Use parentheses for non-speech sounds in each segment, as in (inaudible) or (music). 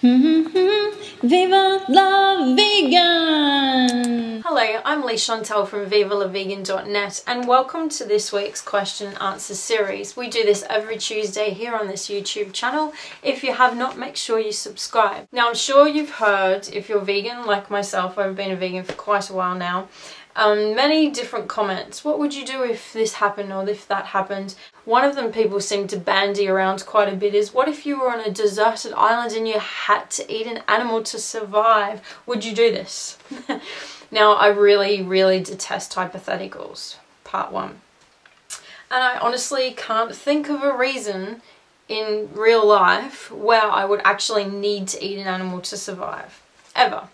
Mm-hmm. Viva la vegan! Hello, I'm Leigh-Chantelle from VivaLaVegan.net and welcome to this week's question and answer series. We do this every Tuesday here on this YouTube channel. If you have not, make sure you subscribe. Now I'm sure you've heard, if you're vegan like myself, I've been a vegan for quite a while now, um, many different comments. What would you do if this happened or if that happened? One of them people seem to bandy around quite a bit is what if you were on a deserted island and you had to eat an animal to survive? Would you do this? (laughs) now I really, really detest hypotheticals, part one. And I honestly can't think of a reason in real life where I would actually need to eat an animal to survive. Ever.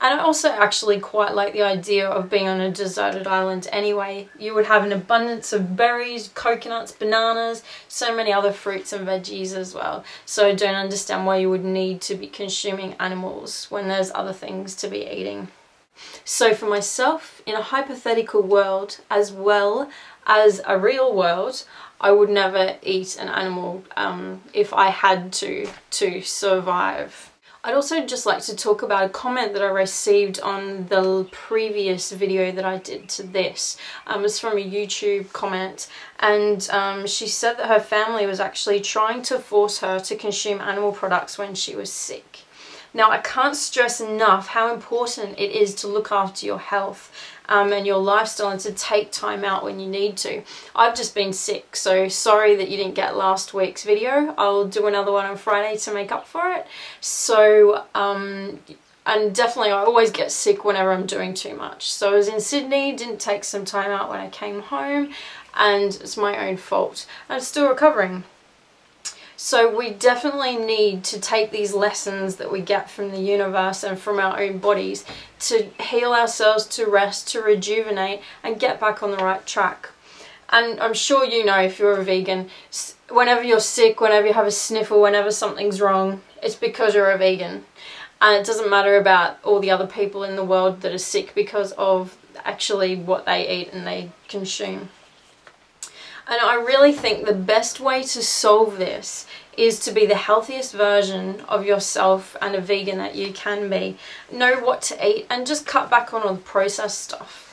And I also actually quite like the idea of being on a deserted island anyway. You would have an abundance of berries, coconuts, bananas, so many other fruits and veggies as well. So I don't understand why you would need to be consuming animals when there's other things to be eating. So for myself, in a hypothetical world as well as a real world, I would never eat an animal um, if I had to to survive. I'd also just like to talk about a comment that I received on the previous video that I did to this. Um, was from a YouTube comment and um, she said that her family was actually trying to force her to consume animal products when she was sick. Now I can't stress enough how important it is to look after your health um, and your lifestyle and to take time out when you need to. I've just been sick so sorry that you didn't get last week's video. I'll do another one on Friday to make up for it. So um, and definitely I always get sick whenever I'm doing too much. So I was in Sydney, didn't take some time out when I came home and it's my own fault. I'm still recovering. So we definitely need to take these lessons that we get from the universe and from our own bodies to heal ourselves, to rest, to rejuvenate and get back on the right track. And I'm sure you know if you're a vegan, whenever you're sick, whenever you have a sniffle, whenever something's wrong, it's because you're a vegan. And it doesn't matter about all the other people in the world that are sick because of actually what they eat and they consume. And I really think the best way to solve this is to be the healthiest version of yourself and a vegan that you can be. Know what to eat and just cut back on all the processed stuff.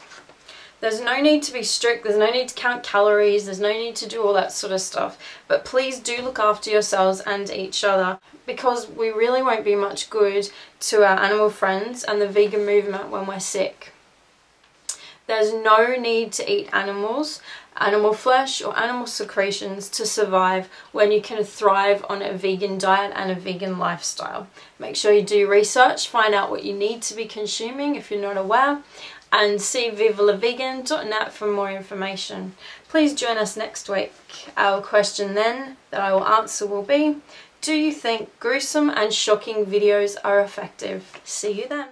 There's no need to be strict, there's no need to count calories, there's no need to do all that sort of stuff. But please do look after yourselves and each other because we really won't be much good to our animal friends and the vegan movement when we're sick. There's no need to eat animals animal flesh or animal secretions to survive when you can thrive on a vegan diet and a vegan lifestyle. Make sure you do research, find out what you need to be consuming if you're not aware, and see vivalavegan.net for more information. Please join us next week. Our question then that I will answer will be, do you think gruesome and shocking videos are effective? See you then.